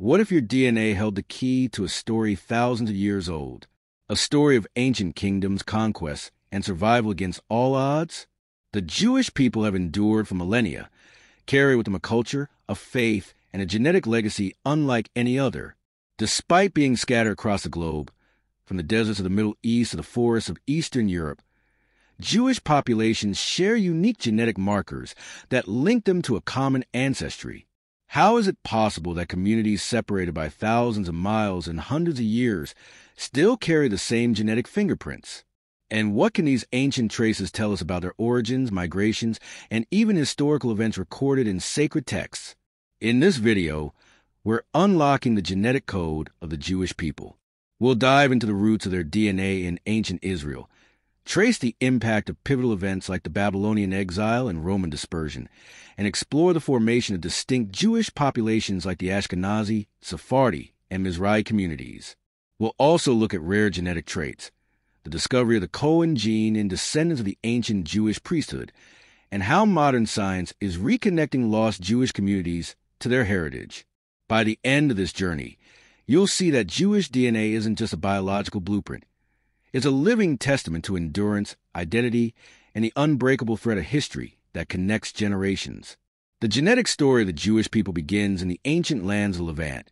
What if your DNA held the key to a story thousands of years old? A story of ancient kingdoms, conquests, and survival against all odds? The Jewish people have endured for millennia, carry with them a culture, a faith, and a genetic legacy unlike any other. Despite being scattered across the globe, from the deserts of the Middle East to the forests of Eastern Europe, Jewish populations share unique genetic markers that link them to a common ancestry. How is it possible that communities separated by thousands of miles and hundreds of years still carry the same genetic fingerprints? And what can these ancient traces tell us about their origins, migrations, and even historical events recorded in sacred texts? In this video, we're unlocking the genetic code of the Jewish people. We'll dive into the roots of their DNA in ancient Israel, trace the impact of pivotal events like the Babylonian exile and Roman dispersion, and explore the formation of distinct Jewish populations like the Ashkenazi, Sephardi, and Mizrahi communities. We'll also look at rare genetic traits, the discovery of the Cohen gene in descendants of the ancient Jewish priesthood, and how modern science is reconnecting lost Jewish communities to their heritage. By the end of this journey, you'll see that Jewish DNA isn't just a biological blueprint. It's a living testament to endurance, identity, and the unbreakable thread of history that connects generations. The genetic story of the Jewish people begins in the ancient lands of Levant,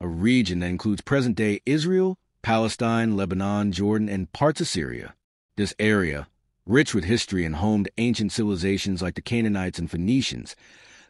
a region that includes present day Israel, Palestine, Lebanon, Jordan, and parts of Syria. This area, rich with history and home to ancient civilizations like the Canaanites and Phoenicians,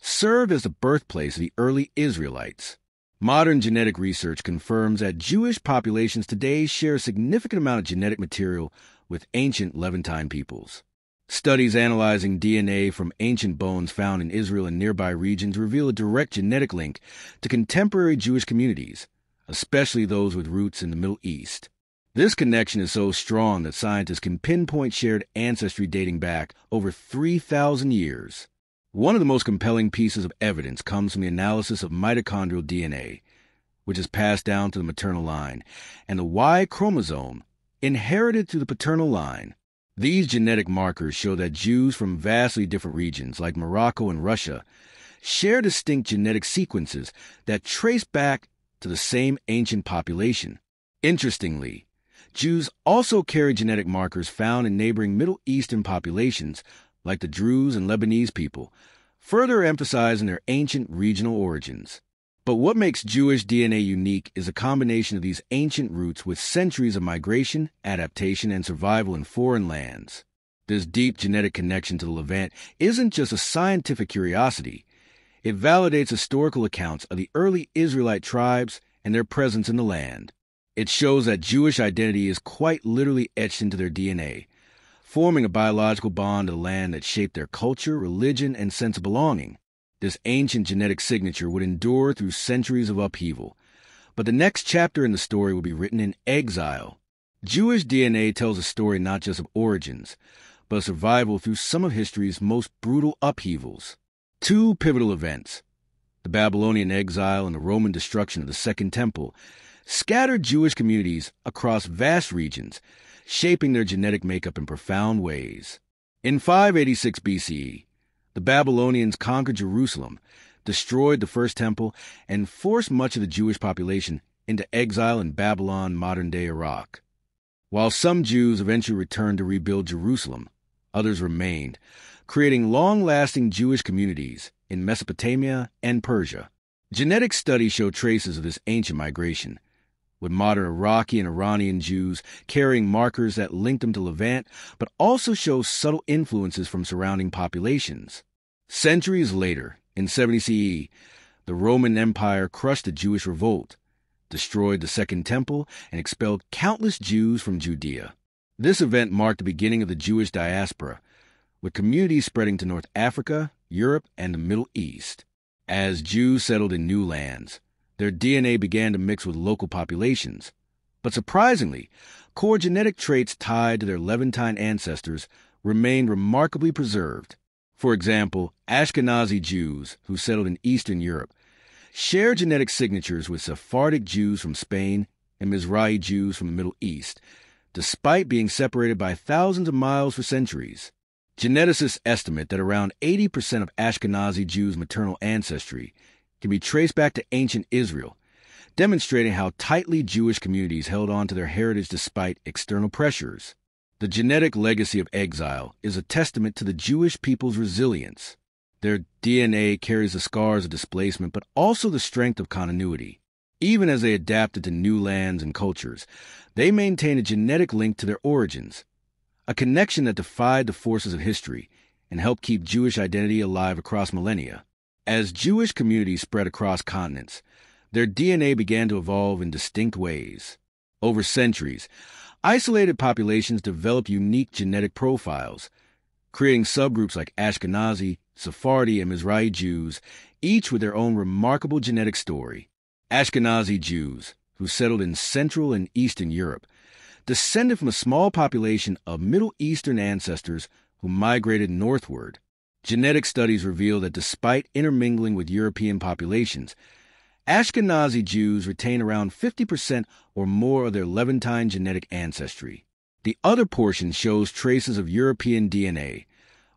served as the birthplace of the early Israelites. Modern genetic research confirms that Jewish populations today share a significant amount of genetic material with ancient Levantine peoples. Studies analyzing DNA from ancient bones found in Israel and nearby regions reveal a direct genetic link to contemporary Jewish communities, especially those with roots in the Middle East. This connection is so strong that scientists can pinpoint shared ancestry dating back over 3,000 years. One of the most compelling pieces of evidence comes from the analysis of mitochondrial DNA, which is passed down to the maternal line, and the Y chromosome, inherited through the paternal line. These genetic markers show that Jews from vastly different regions, like Morocco and Russia, share distinct genetic sequences that trace back to the same ancient population. Interestingly, Jews also carry genetic markers found in neighboring Middle Eastern populations like the Druze and Lebanese people, further emphasizing their ancient regional origins. But what makes Jewish DNA unique is a combination of these ancient roots with centuries of migration, adaptation, and survival in foreign lands. This deep genetic connection to the Levant isn't just a scientific curiosity. It validates historical accounts of the early Israelite tribes and their presence in the land. It shows that Jewish identity is quite literally etched into their DNA, forming a biological bond to land that shaped their culture, religion, and sense of belonging. This ancient genetic signature would endure through centuries of upheaval. But the next chapter in the story will be written in exile. Jewish DNA tells a story not just of origins, but survival through some of history's most brutal upheavals. Two pivotal events, the Babylonian exile and the Roman destruction of the Second Temple, scattered Jewish communities across vast regions shaping their genetic makeup in profound ways. In 586 BCE, the Babylonians conquered Jerusalem, destroyed the First Temple, and forced much of the Jewish population into exile in Babylon, modern day Iraq. While some Jews eventually returned to rebuild Jerusalem, others remained, creating long lasting Jewish communities in Mesopotamia and Persia. Genetic studies show traces of this ancient migration, with modern Iraqi and Iranian Jews carrying markers that link them to Levant, but also show subtle influences from surrounding populations. Centuries later, in 70 CE, the Roman Empire crushed the Jewish revolt, destroyed the Second Temple, and expelled countless Jews from Judea. This event marked the beginning of the Jewish diaspora, with communities spreading to North Africa, Europe, and the Middle East. As Jews settled in new lands, their DNA began to mix with local populations. But surprisingly, core genetic traits tied to their Levantine ancestors remained remarkably preserved. For example, Ashkenazi Jews who settled in Eastern Europe share genetic signatures with Sephardic Jews from Spain and Mizrahi Jews from the Middle East, despite being separated by thousands of miles for centuries. Geneticists estimate that around 80% of Ashkenazi Jews' maternal ancestry can be traced back to ancient Israel, demonstrating how tightly Jewish communities held on to their heritage despite external pressures. The genetic legacy of exile is a testament to the Jewish people's resilience. Their DNA carries the scars of displacement, but also the strength of continuity. Even as they adapted to new lands and cultures, they maintained a genetic link to their origins, a connection that defied the forces of history and helped keep Jewish identity alive across millennia. As Jewish communities spread across continents, their DNA began to evolve in distinct ways. Over centuries, isolated populations developed unique genetic profiles, creating subgroups like Ashkenazi, Sephardi, and Mizrahi Jews, each with their own remarkable genetic story. Ashkenazi Jews, who settled in Central and Eastern Europe, descended from a small population of Middle Eastern ancestors who migrated northward. Genetic studies reveal that despite intermingling with European populations, Ashkenazi Jews retain around 50% or more of their Levantine genetic ancestry. The other portion shows traces of European DNA,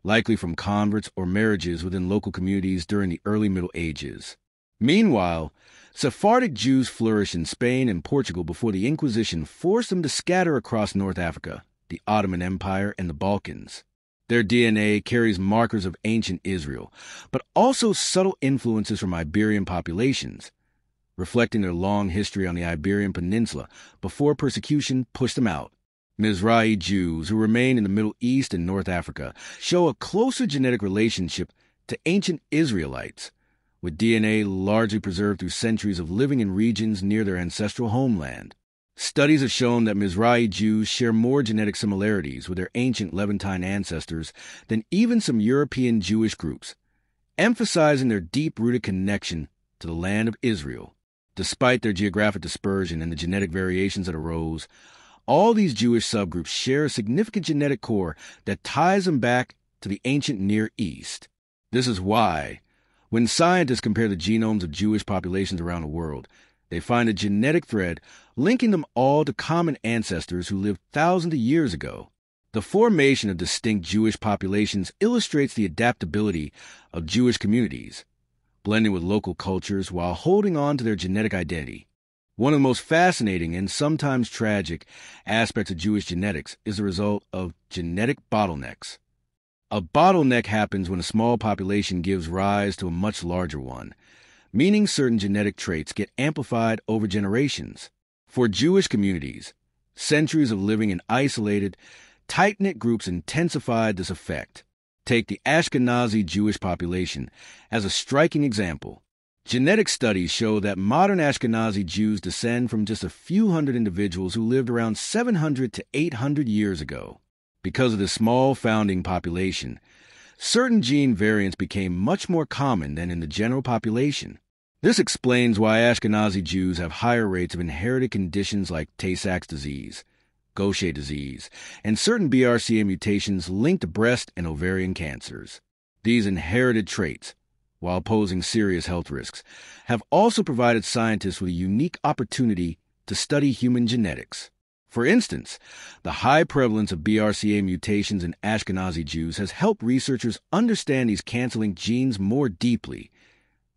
likely from converts or marriages within local communities during the early Middle Ages. Meanwhile, Sephardic Jews flourished in Spain and Portugal before the Inquisition forced them to scatter across North Africa, the Ottoman Empire, and the Balkans. Their DNA carries markers of ancient Israel, but also subtle influences from Iberian populations, reflecting their long history on the Iberian Peninsula before persecution pushed them out. Mizrahi Jews who remain in the Middle East and North Africa show a closer genetic relationship to ancient Israelites, with DNA largely preserved through centuries of living in regions near their ancestral homeland. Studies have shown that Mizrahi Jews share more genetic similarities with their ancient Levantine ancestors than even some European Jewish groups, emphasizing their deep rooted connection to the land of Israel. Despite their geographic dispersion and the genetic variations that arose, all these Jewish subgroups share a significant genetic core that ties them back to the ancient Near East. This is why, when scientists compare the genomes of Jewish populations around the world, they find a genetic thread linking them all to common ancestors who lived thousands of years ago. The formation of distinct Jewish populations illustrates the adaptability of Jewish communities, blending with local cultures while holding on to their genetic identity. One of the most fascinating and sometimes tragic aspects of Jewish genetics is the result of genetic bottlenecks. A bottleneck happens when a small population gives rise to a much larger one meaning certain genetic traits get amplified over generations. For Jewish communities, centuries of living in isolated, tight knit groups intensified this effect. Take the Ashkenazi Jewish population as a striking example. Genetic studies show that modern Ashkenazi Jews descend from just a few hundred individuals who lived around 700 to 800 years ago. Because of the small founding population, certain gene variants became much more common than in the general population. This explains why Ashkenazi Jews have higher rates of inherited conditions like Tay Sachs disease, Gaucher disease, and certain BRCA mutations linked to breast and ovarian cancers. These inherited traits, while posing serious health risks, have also provided scientists with a unique opportunity to study human genetics. For instance, the high prevalence of BRCA mutations in Ashkenazi Jews has helped researchers understand these canceling genes more deeply,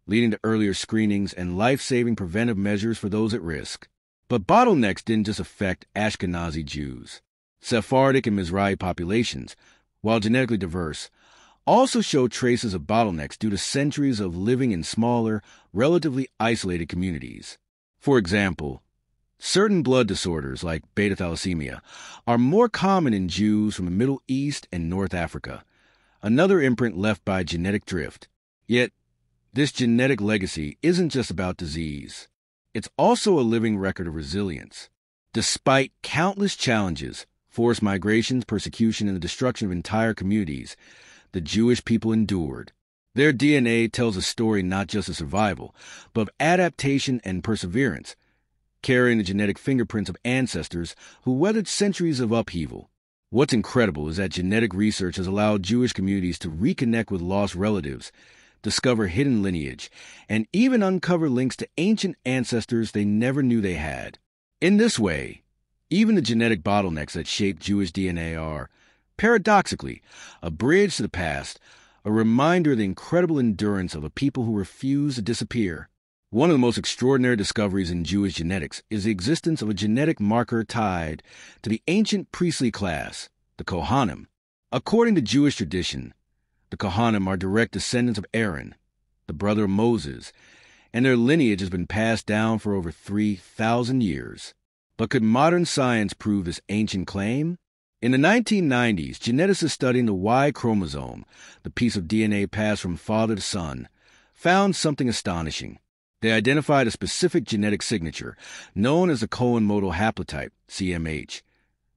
leading to earlier screenings and life saving preventive measures for those at risk. But bottlenecks didn't just affect Ashkenazi Jews. Sephardic and Mizrahi populations, while genetically diverse, also show traces of bottlenecks due to centuries of living in smaller, relatively isolated communities. For example, Certain blood disorders, like beta thalassemia, are more common in Jews from the Middle East and North Africa, another imprint left by genetic drift. Yet, this genetic legacy isn't just about disease, it's also a living record of resilience. Despite countless challenges, forced migrations, persecution, and the destruction of entire communities, the Jewish people endured. Their DNA tells a story not just of survival, but of adaptation and perseverance carrying the genetic fingerprints of ancestors who weathered centuries of upheaval. What's incredible is that genetic research has allowed Jewish communities to reconnect with lost relatives, discover hidden lineage, and even uncover links to ancient ancestors they never knew they had. In this way, even the genetic bottlenecks that shape Jewish DNA are, paradoxically, a bridge to the past, a reminder of the incredible endurance of a people who refuse to disappear. One of the most extraordinary discoveries in Jewish genetics is the existence of a genetic marker tied to the ancient priestly class, the Kohanim. According to Jewish tradition, the Kohanim are direct descendants of Aaron, the brother of Moses, and their lineage has been passed down for over 3,000 years. But could modern science prove this ancient claim? In the 1990s, geneticists studying the Y chromosome, the piece of DNA passed from father to son, found something astonishing. They identified a specific genetic signature, known as the Cohen modal haplotype, CMH,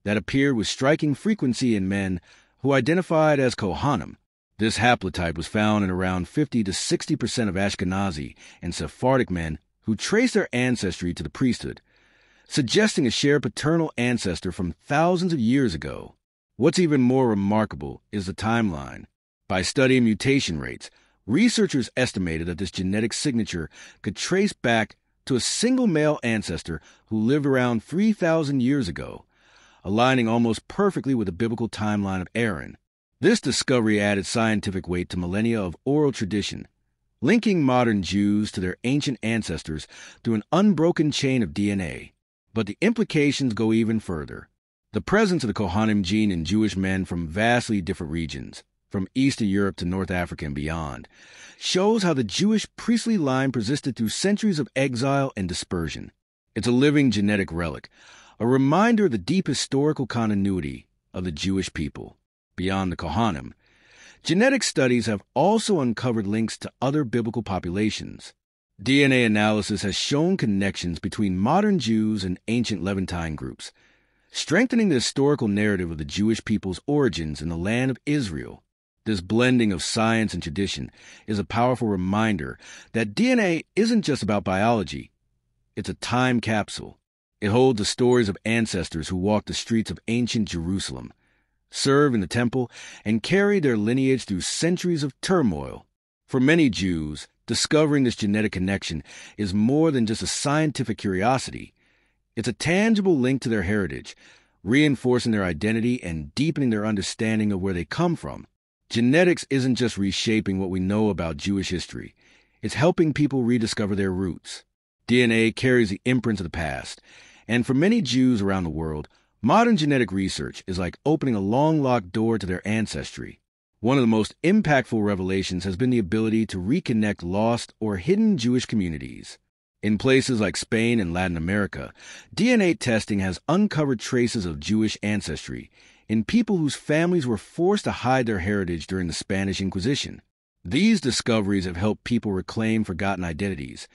that appeared with striking frequency in men who identified as Kohanim. This haplotype was found in around 50 to 60 percent of Ashkenazi and Sephardic men who trace their ancestry to the priesthood, suggesting a shared paternal ancestor from thousands of years ago. What's even more remarkable is the timeline. By studying mutation rates, Researchers estimated that this genetic signature could trace back to a single male ancestor who lived around 3,000 years ago, aligning almost perfectly with the biblical timeline of Aaron. This discovery added scientific weight to millennia of oral tradition, linking modern Jews to their ancient ancestors through an unbroken chain of DNA. But the implications go even further. The presence of the Kohanim gene in Jewish men from vastly different regions, from Eastern Europe to North Africa and beyond, shows how the Jewish priestly line persisted through centuries of exile and dispersion. It's a living genetic relic, a reminder of the deep historical continuity of the Jewish people. Beyond the Kohanim, genetic studies have also uncovered links to other biblical populations. DNA analysis has shown connections between modern Jews and ancient Levantine groups, strengthening the historical narrative of the Jewish people's origins in the land of Israel this blending of science and tradition is a powerful reminder that DNA isn't just about biology, it's a time capsule. It holds the stories of ancestors who walked the streets of ancient Jerusalem, served in the temple, and carry their lineage through centuries of turmoil. For many Jews, discovering this genetic connection is more than just a scientific curiosity. It's a tangible link to their heritage, reinforcing their identity and deepening their understanding of where they come from. Genetics isn't just reshaping what we know about Jewish history, it's helping people rediscover their roots. DNA carries the imprints of the past, and for many Jews around the world, modern genetic research is like opening a long locked door to their ancestry. One of the most impactful revelations has been the ability to reconnect lost or hidden Jewish communities. In places like Spain and Latin America, DNA testing has uncovered traces of Jewish ancestry in people whose families were forced to hide their heritage during the Spanish Inquisition. These discoveries have helped people reclaim forgotten identities,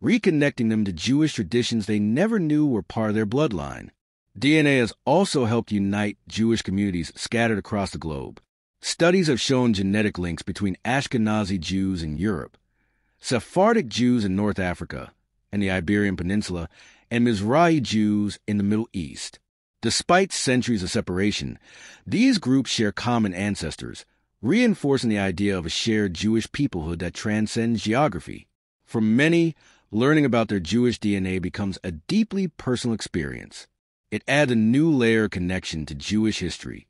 reconnecting them to Jewish traditions they never knew were part of their bloodline. DNA has also helped unite Jewish communities scattered across the globe. Studies have shown genetic links between Ashkenazi Jews in Europe, Sephardic Jews in North Africa and the Iberian Peninsula, and Mizrahi Jews in the Middle East. Despite centuries of separation, these groups share common ancestors, reinforcing the idea of a shared Jewish peoplehood that transcends geography. For many, learning about their Jewish DNA becomes a deeply personal experience. It adds a new layer of connection to Jewish history,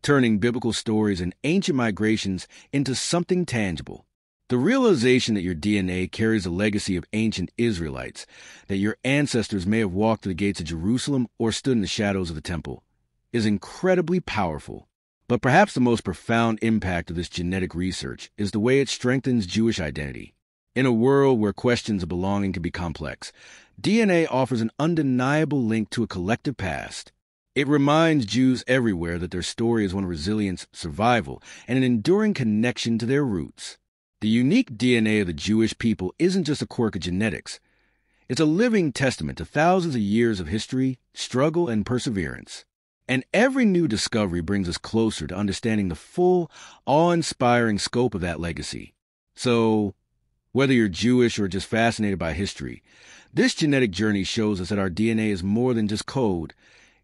turning biblical stories and ancient migrations into something tangible. The realization that your DNA carries a legacy of ancient Israelites, that your ancestors may have walked through the gates of Jerusalem or stood in the shadows of the temple, is incredibly powerful. But perhaps the most profound impact of this genetic research is the way it strengthens Jewish identity. In a world where questions of belonging can be complex, DNA offers an undeniable link to a collective past. It reminds Jews everywhere that their story is one of resilience, survival, and an enduring connection to their roots. The unique DNA of the Jewish people isn't just a quirk of genetics. It's a living testament to thousands of years of history, struggle, and perseverance. And every new discovery brings us closer to understanding the full, awe inspiring scope of that legacy. So, whether you're Jewish or just fascinated by history, this genetic journey shows us that our DNA is more than just code.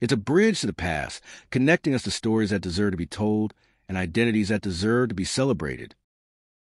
It's a bridge to the past, connecting us to stories that deserve to be told and identities that deserve to be celebrated.